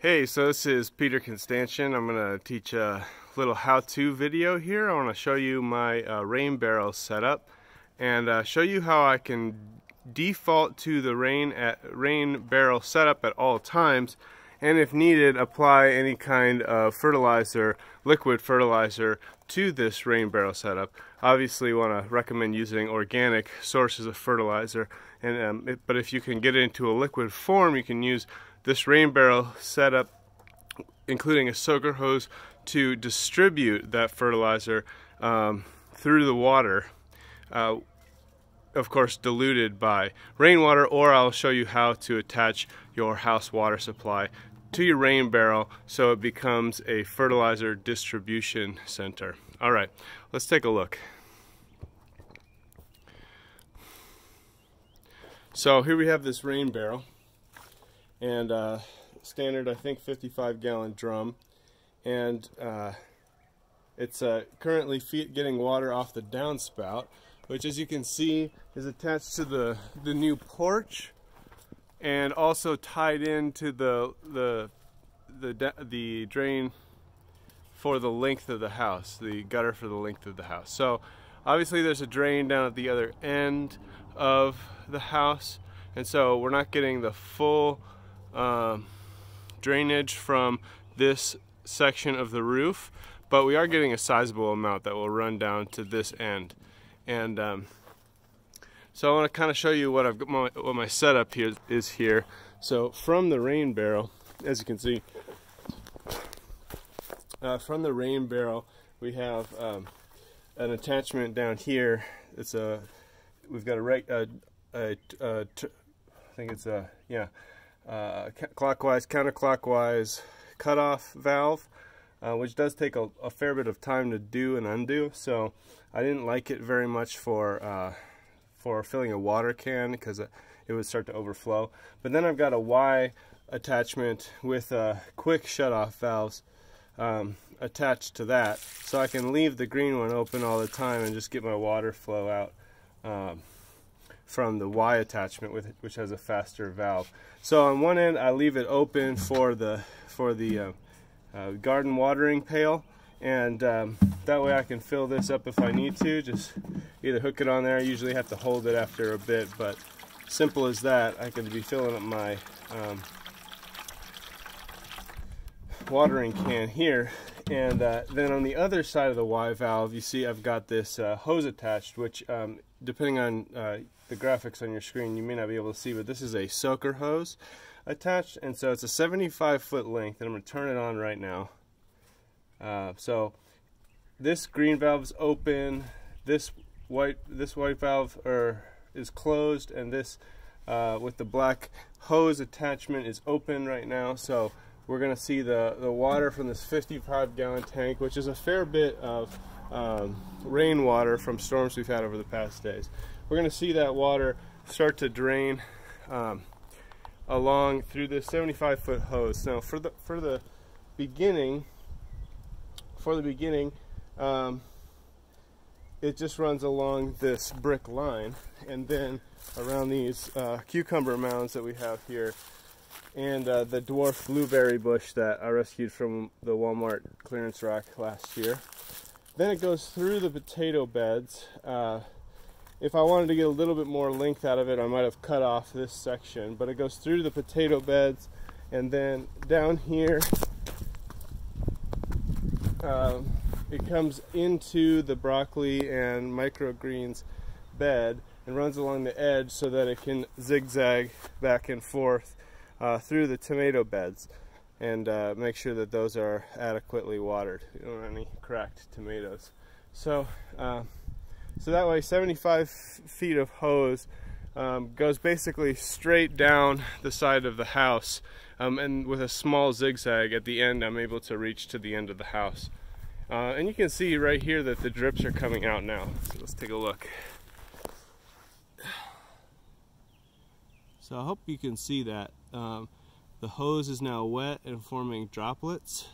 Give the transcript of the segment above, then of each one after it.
Hey, so this is Peter Constantian. I'm going to teach a little how-to video here. I want to show you my uh, rain barrel setup and uh, show you how I can default to the rain at rain barrel setup at all times and if needed apply any kind of fertilizer, liquid fertilizer to this rain barrel setup. Obviously want to recommend using organic sources of fertilizer and um, it, but if you can get it into a liquid form you can use this rain barrel setup, including a soaker hose, to distribute that fertilizer um, through the water. Uh, of course diluted by rainwater or I'll show you how to attach your house water supply to your rain barrel so it becomes a fertilizer distribution center. All right, let's take a look. So here we have this rain barrel and uh, standard I think 55 gallon drum. And uh, it's uh, currently getting water off the downspout which as you can see is attached to the the new porch and also tied into the the the the drain for the length of the house the gutter for the length of the house. So obviously there's a drain down at the other end of the house. And so we're not getting the full um, drainage from this section of the roof, but we are getting a sizable amount that will run down to this end. And um, so I want to kind of show you what I've got my, what my setup here is here. So from the rain barrel, as you can see, uh, from the rain barrel, we have um, an attachment down here. It's a we've got a, a, a, a I think it's a yeah uh, clockwise, counterclockwise cutoff valve, uh, which does take a, a, fair bit of time to do and undo. So I didn't like it very much for uh, for filling a water can because it would start to overflow. But then I've got a Y attachment with uh, quick shutoff valves um, attached to that, so I can leave the green one open all the time and just get my water flow out. Um, from the Y attachment, with, which has a faster valve. So on one end, I leave it open for the for the uh, uh, garden watering pail, and um, that way I can fill this up if I need to. Just either hook it on there. I usually have to hold it after a bit, but simple as that. I can be filling up my um, watering can here. And uh, then on the other side of the Y valve, you see I've got this uh, hose attached, which um, depending on uh, the graphics on your screen, you may not be able to see, but this is a soaker hose attached, and so it's a 75 foot length, and I'm going to turn it on right now. Uh, so this green valve is open, this white this white valve er, is closed, and this uh, with the black hose attachment is open right now. So we're going to see the, the water from this 55 gallon tank, which is a fair bit of um, rainwater from storms we've had over the past days. We're going to see that water start to drain um, along through this 75 foot hose. Now for the for the beginning, for the beginning, um, it just runs along this brick line and then around these uh, cucumber mounds that we have here and uh, the dwarf blueberry bush that I rescued from the Walmart clearance rack last year. Then it goes through the potato beds. Uh, if I wanted to get a little bit more length out of it, I might have cut off this section, but it goes through the potato beds and then down here um, it comes into the broccoli and microgreens bed and runs along the edge so that it can zigzag back and forth uh, through the tomato beds and uh, make sure that those are adequately watered. You don't want any cracked tomatoes. So, uh, so that way 75 feet of hose um, goes basically straight down the side of the house um, and with a small zigzag at the end I'm able to reach to the end of the house. Uh, and you can see right here that the drips are coming out now. So let's take a look. So I hope you can see that. Um, the hose is now wet and forming droplets.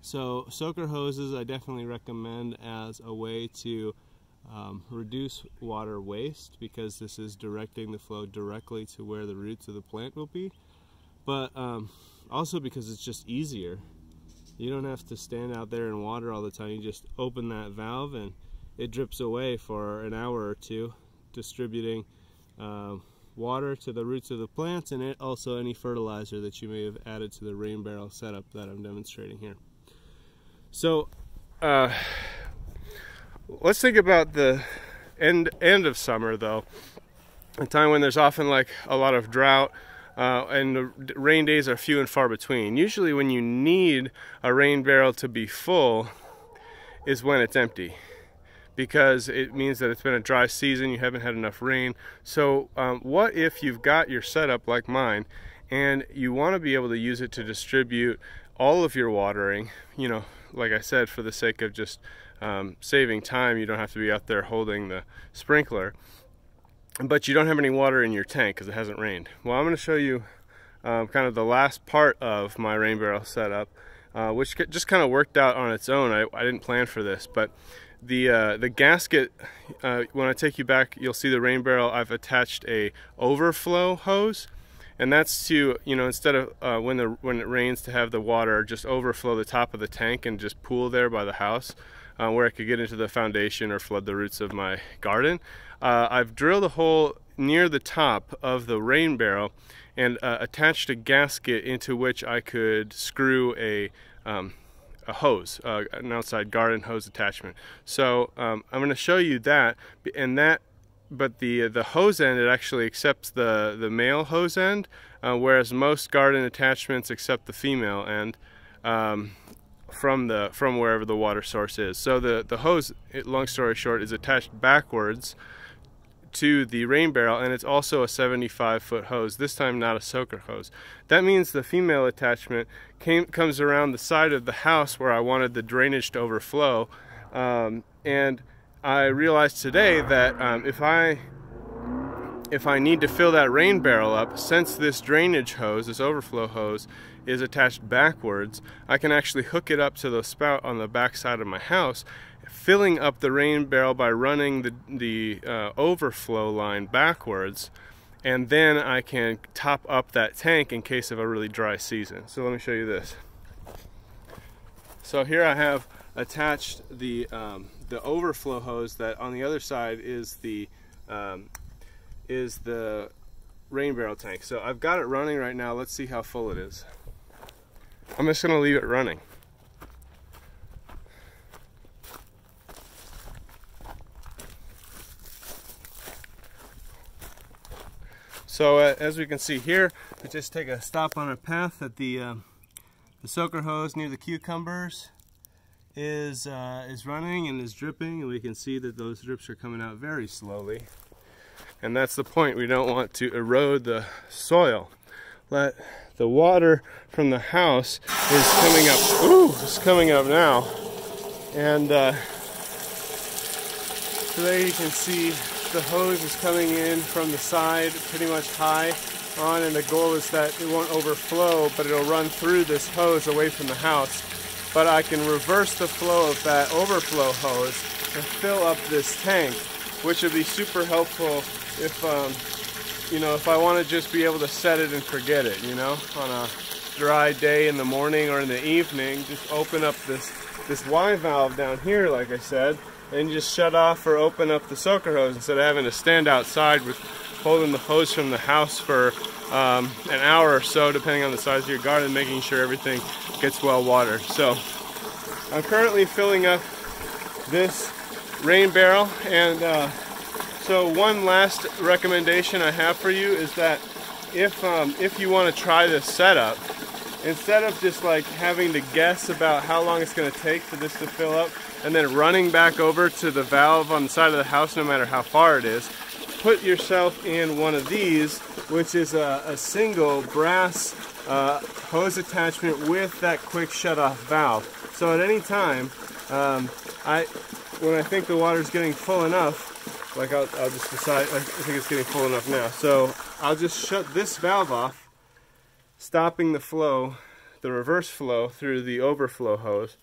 So soaker hoses I definitely recommend as a way to um, reduce water waste because this is directing the flow directly to where the roots of the plant will be. But um, also because it's just easier. You don't have to stand out there and water all the time. You just open that valve and it drips away for an hour or two, distributing uh, water to the roots of the plants and it, also any fertilizer that you may have added to the rain barrel setup that I'm demonstrating here. So, uh, let's think about the end end of summer though, a time when there's often like a lot of drought. Uh, and the rain days are few and far between. Usually, when you need a rain barrel to be full, is when it's empty because it means that it's been a dry season, you haven't had enough rain. So, um, what if you've got your setup like mine and you want to be able to use it to distribute all of your watering? You know, like I said, for the sake of just um, saving time, you don't have to be out there holding the sprinkler, but you don't have any water in your tank because it hasn't rained. Well, I'm going to show you um, kind of the last part of my rain barrel setup. Uh, which just kind of worked out on its own. I, I didn't plan for this, but the uh, the gasket uh, when I take you back you'll see the rain barrel. I've attached a overflow hose and that's to you know instead of uh, when the when it rains to have the water just overflow the top of the tank and just pool there by the house uh, where it could get into the foundation or flood the roots of my garden. Uh, I've drilled a hole near the top of the rain barrel and uh, attached a gasket into which I could screw a um, a hose, uh, an outside garden hose attachment. So um, I'm going to show you that, and that, but the the hose end it actually accepts the the male hose end, uh, whereas most garden attachments accept the female end. Um, from the from wherever the water source is. So the the hose, long story short, is attached backwards to the rain barrel and it's also a 75 foot hose this time not a soaker hose. That means the female attachment came comes around the side of the house where I wanted the drainage to overflow um, and I realized today that um, if I if I need to fill that rain barrel up since this drainage hose this overflow hose is attached backwards I can actually hook it up to the spout on the back side of my house filling up the rain barrel by running the, the uh, overflow line backwards and then I can top up that tank in case of a really dry season. So let me show you this. So here I have attached the um, the overflow hose that on the other side is the um, is the rain barrel tank. So I've got it running right now. Let's see how full it is. I'm just going to leave it running. So uh, as we can see here, we just take a stop on our path at the, uh, the soaker hose near the cucumbers is, uh, is running and is dripping and we can see that those drips are coming out very slowly. And that's the point, we don't want to erode the soil. Let the water from the house is coming up, ooh, it's coming up now. And uh, so there you can see the hose is coming in from the side pretty much high on and the goal is that it won't overflow but it'll run through this hose away from the house. But I can reverse the flow of that overflow hose and fill up this tank which would be super helpful if um, you know if I want to just be able to set it and forget it you know on a dry day in the morning or in the evening just open up this this Y valve down here like I said and just shut off or open up the soaker hose instead of having to stand outside with holding the hose from the house for um, an hour or so depending on the size of your garden making sure everything gets well watered. So I'm currently filling up this rain barrel and uh, so one last recommendation I have for you is that if um, if you want to try this setup instead of just like having to guess about how long it's going to take for this to fill up and then running back over to the valve on the side of the house no matter how far it is, put yourself in one of these, which is a, a single brass uh, hose attachment with that quick shut-off valve. So at any time, um, I, when I think the water's getting full enough, like I'll, I'll just decide, I think it's getting full enough now. So I'll just shut this valve off, stopping the flow, the reverse flow through the overflow hose,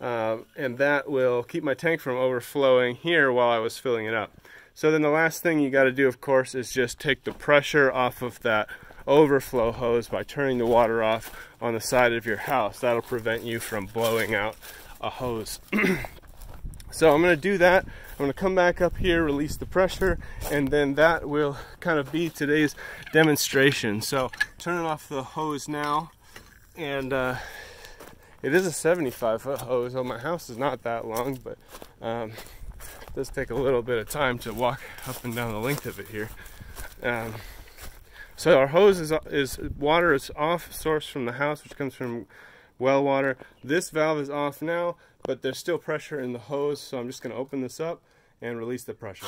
uh, and that will keep my tank from overflowing here while I was filling it up. So then the last thing you got to do, of course, is just take the pressure off of that overflow hose by turning the water off on the side of your house. That'll prevent you from blowing out a hose. so I'm going to do that. I'm going to come back up here, release the pressure, and then that will kind of be today's demonstration. So turning off the hose now, and uh, it is a 75 foot hose. So my house is not that long, but um, it does take a little bit of time to walk up and down the length of it here. Um, so our hose is, is water is off source from the house, which comes from well water. This valve is off now, but there's still pressure in the hose, so I'm just going to open this up and release the pressure.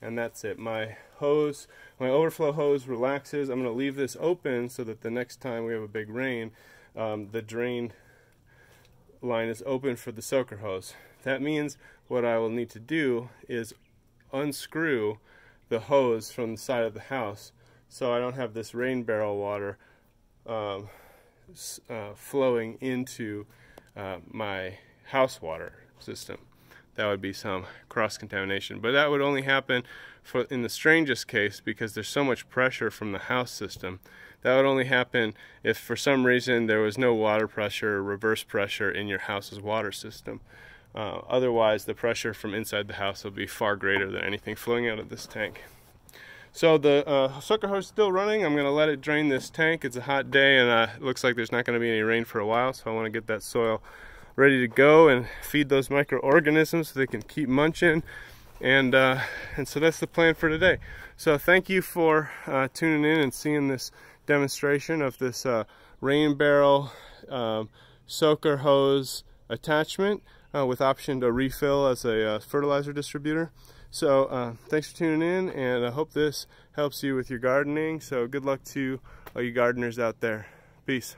And that's it. My hose, my overflow hose relaxes. I'm going to leave this open so that the next time we have a big rain, um, the drain line is open for the soaker hose. That means what I will need to do is unscrew the hose from the side of the house so I don't have this rain barrel water um, uh, flowing into uh, my house water system. That would be some cross contamination, but that would only happen for in the strangest case because there's so much pressure from the house system. That would only happen if for some reason there was no water pressure or reverse pressure in your house's water system. Uh, otherwise, the pressure from inside the house will be far greater than anything flowing out of this tank. So the uh, soaker hose is still running. I'm going to let it drain this tank. It's a hot day and uh, it looks like there's not going to be any rain for a while. So I want to get that soil ready to go and feed those microorganisms so they can keep munching. And, uh, and so that's the plan for today. So thank you for uh, tuning in and seeing this demonstration of this uh, rain barrel um, soaker hose attachment uh, with option to refill as a fertilizer distributor. So uh, thanks for tuning in, and I hope this helps you with your gardening. So good luck to all you gardeners out there. Peace.